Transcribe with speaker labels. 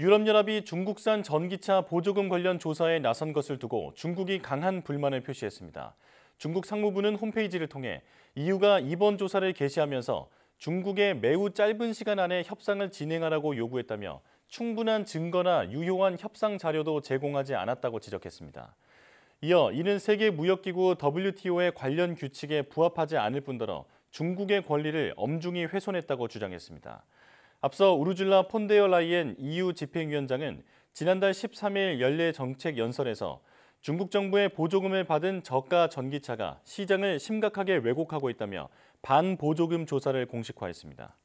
Speaker 1: 유럽연합이 중국산 전기차 보조금 관련 조사에 나선 것을 두고 중국이 강한 불만을 표시했습니다. 중국 상무부는 홈페이지를 통해 EU가 이번 조사를 게시하면서 중국에 매우 짧은 시간 안에 협상을 진행하라고 요구했다며 충분한 증거나 유효한 협상 자료도 제공하지 않았다고 지적했습니다. 이어 이는 세계 무역기구 WTO의 관련 규칙에 부합하지 않을 뿐더러 중국의 권리를 엄중히 훼손했다고 주장했습니다. 앞서 우르줄라 폰데어 라이엔 EU 집행위원장은 지난달 13일 연례 정책 연설에서 중국 정부의 보조금을 받은 저가 전기차가 시장을 심각하게 왜곡하고 있다며 반보조금 조사를 공식화했습니다.